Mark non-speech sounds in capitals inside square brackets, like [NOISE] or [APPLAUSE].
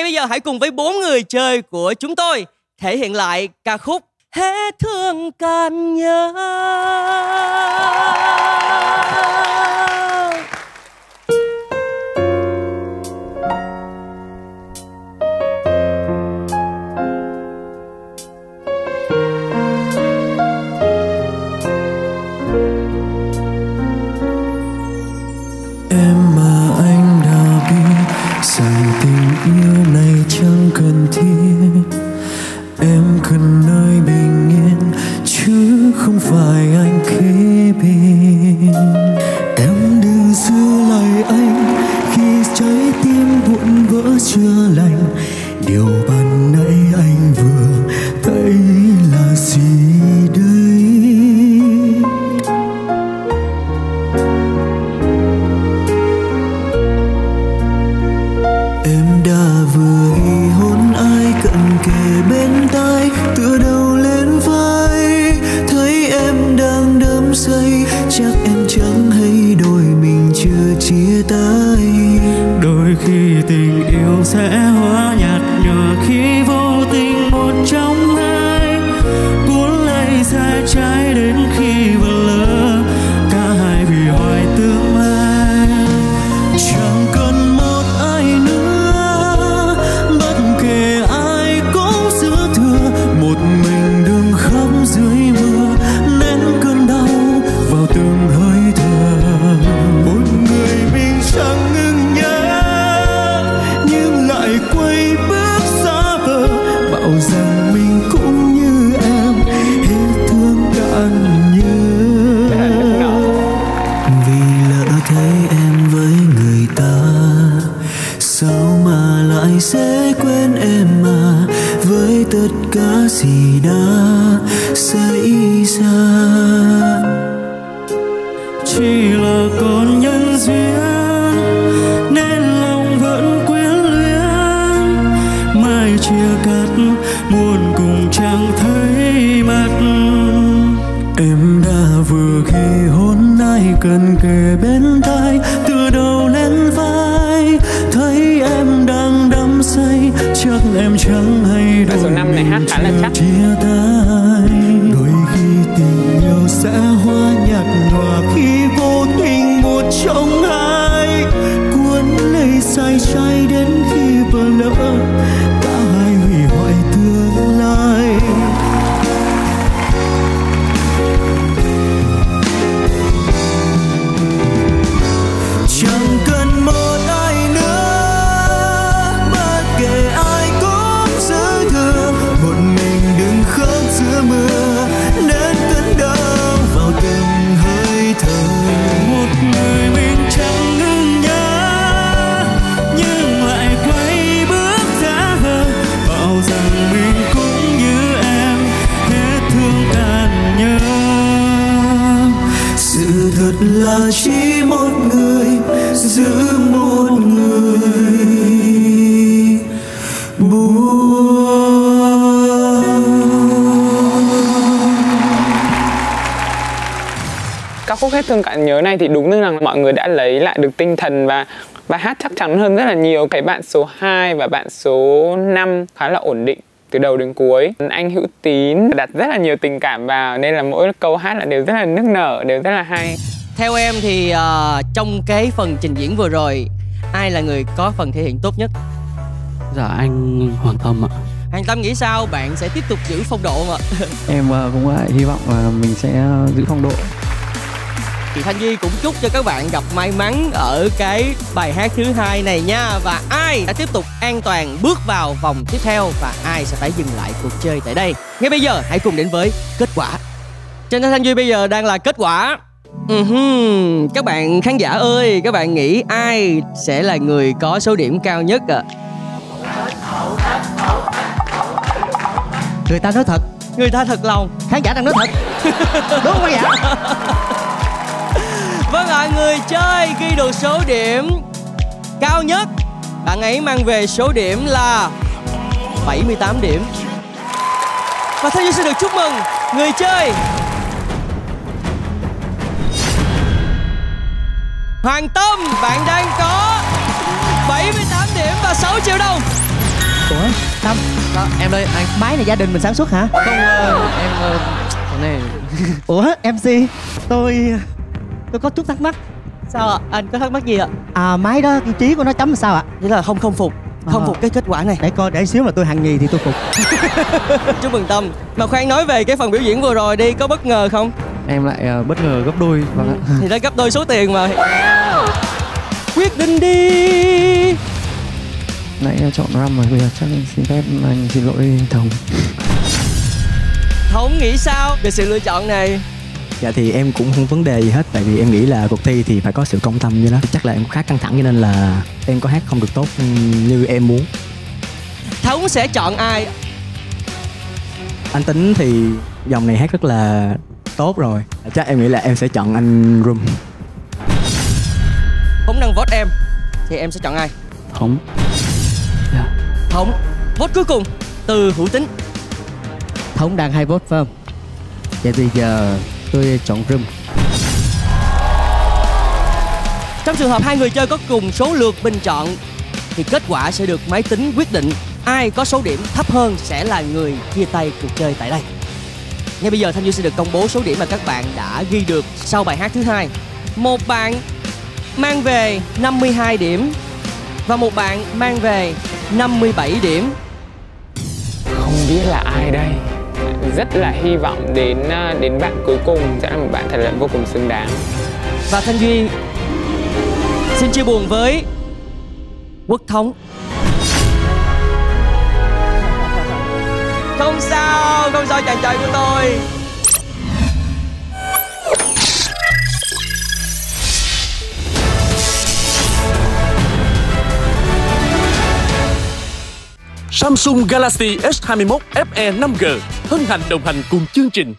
ngay bây giờ hãy cùng với bốn người chơi của chúng tôi thể hiện lại ca khúc Hết thương can nhớ. Điều ban nãy anh vừa thấy là gì đây? Em đã vừa ghi hôn ai cận kề bên tai Tựa đầu lên vai, Thấy em đang đắm say. Chắc em chẳng hay đôi mình chưa chia tay. Đôi khi tình yêu sẽ hóa nhạt nhòa Khi mà sẽ quên em mà. Với tất cả gì đã xảy ra, chỉ là con nhân duyên. Em chẳng hay đôi năm này hát khá là chắc. chia tay khúc hết thương cạn nhớ này thì đúng như rằng mọi người đã lấy lại được tinh thần và và hát chắc chắn hơn rất là nhiều. Cái bạn số 2 và bạn số 5 khá là ổn định từ đầu đến cuối. Anh Hữu Tín đặt rất là nhiều tình cảm vào nên là mỗi câu hát là đều rất là nức nở, đều rất là hay. Theo em thì ờ, trong cái phần trình diễn vừa rồi ai là người có phần thể hiện tốt nhất? Dạ anh Hoàng Tâm ạ Hoàng Tâm nghĩ sao bạn sẽ tiếp tục giữ phong độ không ạ? Em ờ, cũng hy vọng là mình sẽ giữ phong độ Chị Thanh Duy cũng chúc cho các bạn gặp may mắn ở cái bài hát thứ hai này nha. Và ai đã tiếp tục an toàn bước vào vòng tiếp theo Và ai sẽ phải dừng lại cuộc chơi tại đây? Ngay bây giờ hãy cùng đến với kết quả. Trên Thanh Duy bây giờ đang là kết quả. Ừm, Các bạn khán giả ơi, các bạn nghĩ ai sẽ là người có số điểm cao nhất ạ? Người ta nói thật. Người ta thật lòng. Khán giả đang nói thật. [LAUGHS] Đúng không khán giả [LAUGHS] chơi ghi được số điểm cao nhất. Bạn ấy mang về số điểm là 78 điểm. Và Thanh Duy xin được chúc mừng người chơi Hoàng Tâm, bạn đang có 78 điểm và 6 triệu đồng. Ủa tâm? Đó, em đây anh máy này gia đình mình sản xuất hả? Không ờ, em cái này ủa mc tôi tôi có chút thắc mắc sao ạ? Anh có thắc mắc gì ạ? À máy đó tiêu chí của nó chấm sao ạ? Vậy là không không phục. Không Ờ. phục cái kết quả này. Để coi để xíu mà tôi hàng nhì thì tôi phục. [LAUGHS] Chúc mừng tâm. Mà khoan nói về cái phần biểu diễn vừa rồi đi có bất ngờ không? Em lại ờ, bất ngờ gấp đôi vâng ạ. Thì đã gấp đôi số tiền mà. Quyết định đi. Nãy em chọn ram rồi bây giờ chắc em xin phép anh xin lỗi thống. Thống nghĩ sao về sự lựa chọn này Dạ thì em cũng không vấn đề gì hết Tại vì em nghĩ là cuộc thi thì phải có sự công tâm với nó Chắc là em khá căng thẳng cho nên là em có hát không được tốt như em muốn. Thống sẽ chọn ai? Anh tính thì dòng này hát rất là tốt rồi. Chắc em nghĩ là em sẽ chọn anh Room. Thống đang vote em thì em sẽ chọn ai? Thống. Thống vote cuối cùng từ hữu tính thống đang hai vote phải không? Vậy thì giờ tôi chọn room trong trường hợp hai người chơi có cùng số lượt bình chọn thì kết quả sẽ được máy tính quyết định ai có số điểm thấp hơn sẽ là người chia tay cuộc chơi tại đây. Ngay bây giờ thanh duy sẽ được công bố số điểm mà các bạn đã ghi được sau bài hát thứ hai. Một bạn mang về 52 điểm và một bạn mang về 57 điểm. Không biết là ai đây rất là hy vọng đến à, đến bạn cuối cùng sẽ là một bạn thật là vô cùng xứng đáng. Và thanh duy xin chia buồn với quốc thống. Không sao không sao chàng trai của tôi. Samsung Galaxy S21 FE 5G hân hạnh đồng hành cùng chương trình.